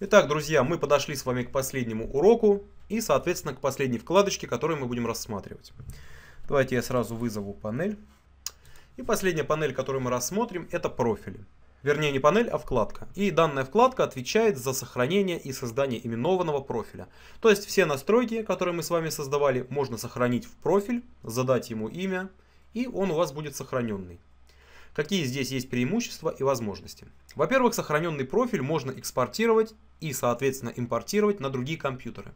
Итак, друзья, мы подошли с вами к последнему уроку и, соответственно, к последней вкладочке, которую мы будем рассматривать. Давайте я сразу вызову панель. И последняя панель, которую мы рассмотрим, это профили. Вернее, не панель, а вкладка. И данная вкладка отвечает за сохранение и создание именованного профиля. То есть все настройки, которые мы с вами создавали, можно сохранить в профиль, задать ему имя, и он у вас будет сохраненный. Какие здесь есть преимущества и возможности? Во-первых, сохраненный профиль можно экспортировать и, соответственно, импортировать на другие компьютеры.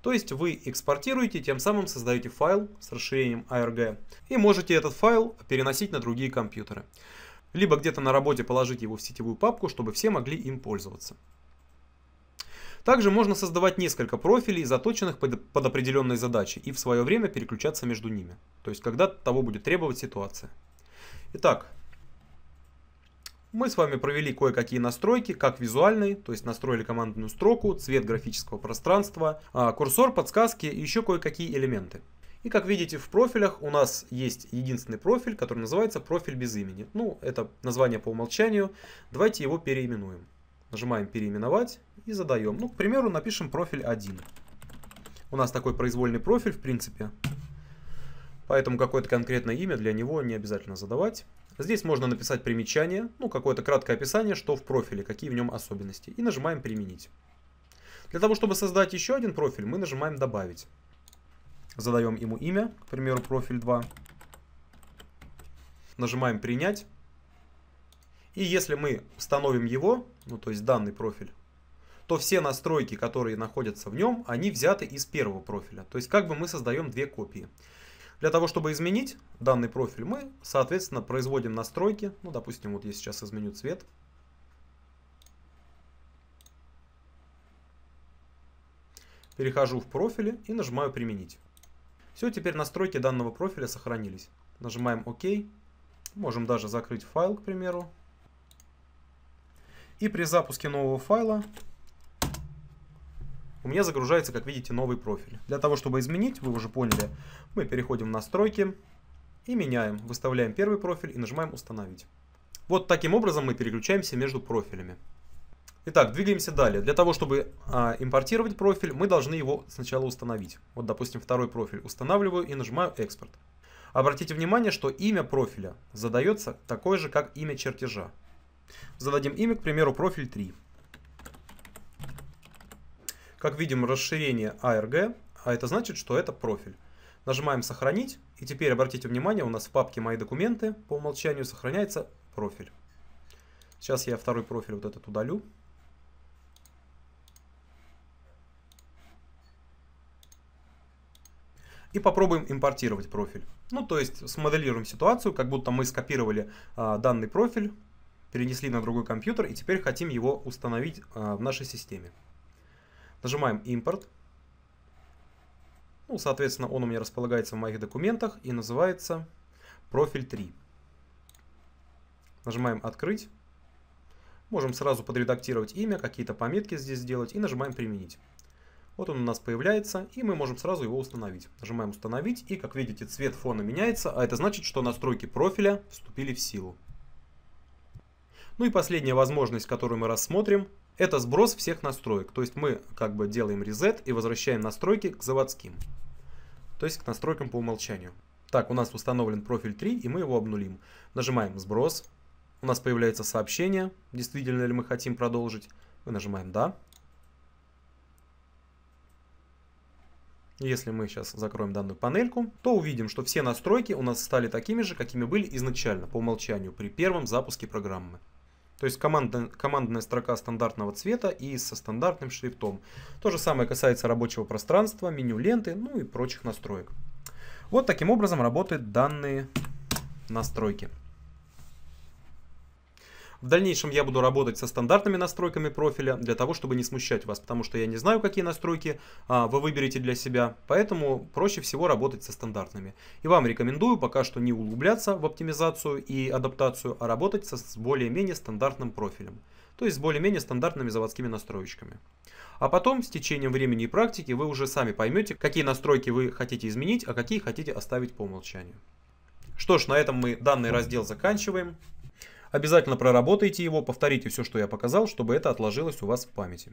То есть вы экспортируете, тем самым создаете файл с расширением ARG и можете этот файл переносить на другие компьютеры. Либо где-то на работе положить его в сетевую папку, чтобы все могли им пользоваться. Также можно создавать несколько профилей, заточенных под, под определенные задачи, и в свое время переключаться между ними. То есть, когда того будет требовать ситуация. Итак, мы с вами провели кое-какие настройки, как визуальные, то есть настроили командную строку, цвет графического пространства, а, курсор, подсказки и еще кое-какие элементы. И как видите в профилях у нас есть единственный профиль, который называется профиль без имени. Ну, это название по умолчанию. Давайте его переименуем. Нажимаем переименовать и задаем. Ну, к примеру, напишем профиль 1. У нас такой произвольный профиль, в принципе. Поэтому какое-то конкретное имя для него не обязательно задавать. Здесь можно написать примечание, ну какое-то краткое описание, что в профиле, какие в нем особенности. И нажимаем «Применить». Для того, чтобы создать еще один профиль, мы нажимаем «Добавить». Задаем ему имя, к примеру, профиль 2. Нажимаем «Принять». И если мы установим его, ну то есть данный профиль, то все настройки, которые находятся в нем, они взяты из первого профиля. То есть как бы мы создаем две копии. Для того, чтобы изменить данный профиль, мы, соответственно, производим настройки. Ну, допустим, вот я сейчас изменю цвет. Перехожу в профили и нажимаю «Применить». Все, теперь настройки данного профиля сохранились. Нажимаем ОК. Можем даже закрыть файл, к примеру. И при запуске нового файла у меня загружается, как видите, новый профиль. Для того, чтобы изменить, вы уже поняли, мы переходим в настройки и меняем. Выставляем первый профиль и нажимаем установить. Вот таким образом мы переключаемся между профилями. Итак, двигаемся далее. Для того, чтобы а, импортировать профиль, мы должны его сначала установить. Вот, допустим, второй профиль устанавливаю и нажимаю экспорт. Обратите внимание, что имя профиля задается такое же, как имя чертежа. Зададим имя, к примеру, профиль 3. Как видим, расширение ARG, а это значит, что это профиль. Нажимаем «Сохранить», и теперь обратите внимание, у нас в папке «Мои документы» по умолчанию сохраняется профиль. Сейчас я второй профиль вот этот удалю. И попробуем импортировать профиль. Ну, то есть смоделируем ситуацию, как будто мы скопировали а, данный профиль, перенесли на другой компьютер и теперь хотим его установить а, в нашей системе. Нажимаем импорт. Ну, соответственно, он у меня располагается в моих документах и называется профиль 3. Нажимаем открыть. Можем сразу подредактировать имя, какие-то пометки здесь сделать и нажимаем применить. Вот он у нас появляется, и мы можем сразу его установить. Нажимаем «Установить», и, как видите, цвет фона меняется, а это значит, что настройки профиля вступили в силу. Ну и последняя возможность, которую мы рассмотрим, это сброс всех настроек. То есть мы как бы делаем reset и возвращаем настройки к заводским. То есть к настройкам по умолчанию. Так, у нас установлен профиль 3, и мы его обнулим. Нажимаем «Сброс». У нас появляется сообщение, действительно ли мы хотим продолжить. Мы нажимаем «Да». Если мы сейчас закроем данную панельку, то увидим, что все настройки у нас стали такими же, какими были изначально по умолчанию при первом запуске программы. То есть командная, командная строка стандартного цвета и со стандартным шрифтом. То же самое касается рабочего пространства, меню ленты, ну и прочих настроек. Вот таким образом работают данные настройки. В дальнейшем я буду работать со стандартными настройками профиля, для того, чтобы не смущать вас, потому что я не знаю, какие настройки а, вы выберете для себя, поэтому проще всего работать со стандартными. И вам рекомендую пока что не углубляться в оптимизацию и адаптацию, а работать со, с более-менее стандартным профилем, то есть с более-менее стандартными заводскими настроечками. А потом, с течением времени и практики, вы уже сами поймете, какие настройки вы хотите изменить, а какие хотите оставить по умолчанию. Что ж, на этом мы данный раздел заканчиваем. Обязательно проработайте его, повторите все, что я показал, чтобы это отложилось у вас в памяти.